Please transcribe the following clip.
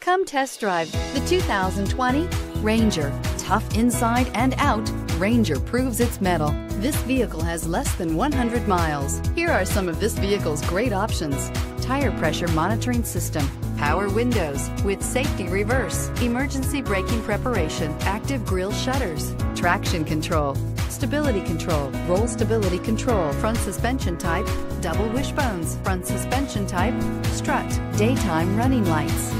Come test drive the 2020 Ranger. Tough inside and out, Ranger proves its metal. This vehicle has less than 100 miles. Here are some of this vehicle's great options. Tire pressure monitoring system, power windows with safety reverse, emergency braking preparation, active grille shutters, traction control, stability control, roll stability control, front suspension type, double wishbones, front suspension type, strut, daytime running lights.